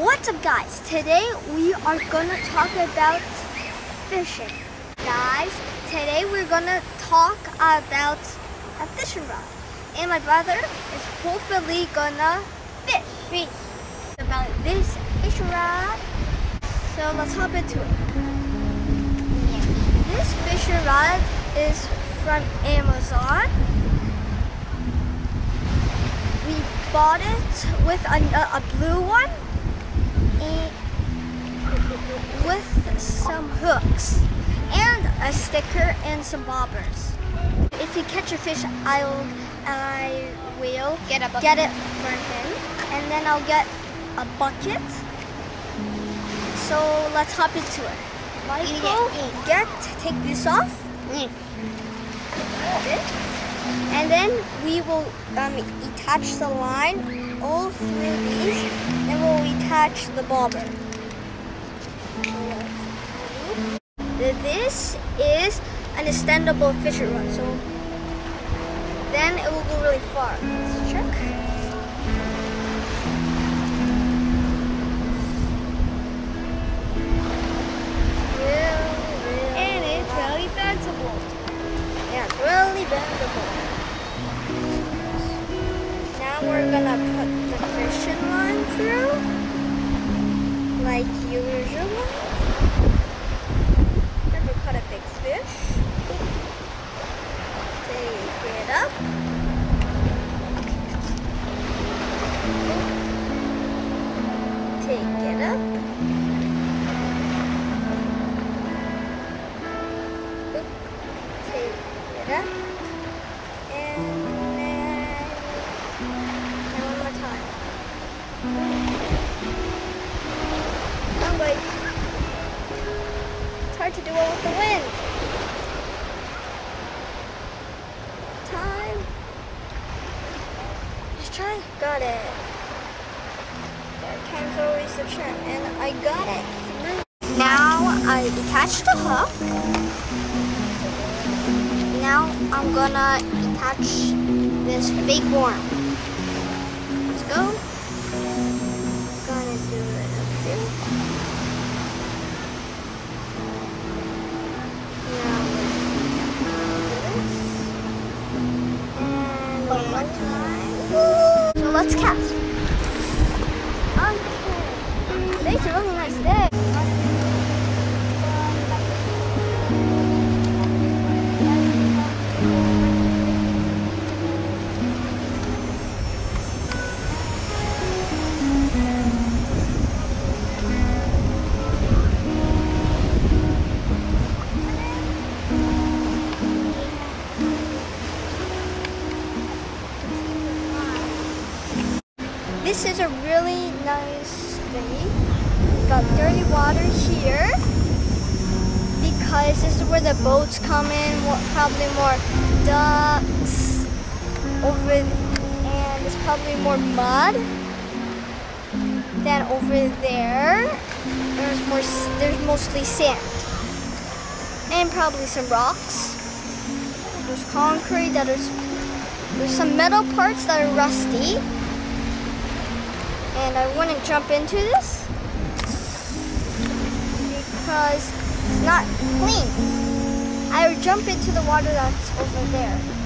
What's up guys? Today we are gonna talk about fishing. Guys, today we're gonna talk about a fishing rod. And my brother is hopefully gonna fish. Fish. About this fishing rod. So let's hop into it. This fishing rod is from Amazon. We bought it with a, a blue one with some hooks and a sticker and some bobbers. If you catch a fish, I'll I will Get a bucket. get it for him, and then I'll get a bucket. So let's hop into it. Michael, get take this off. Mm. And then we will um, attach the line all through and we'll the bobber. This is an extendable fishing rod, so then it will go really far. Let's check. And it's really bendable. Yeah, it's really bendable. Now we're gonna put the fishing line through, like usual. Never caught a big fish. Take it up. Take it up. Take it up. And then, and one more time. Hard to do it with the wind. Time. Just try. Got it. Yeah, time's always the charm. And I got it. Now I attached the hook. Now I'm gonna attach this fake worm. Let's go. Let's cast. Okay. Today's a really nice day. This is a really nice day. Got dirty water here because this is where the boats come in. Probably more ducks over, and there's probably more mud than over there. There's more. There's mostly sand and probably some rocks. There's concrete. That is. There's some metal parts that are rusty and I wouldn't jump into this because it's not clean. I would jump into the water that's over there.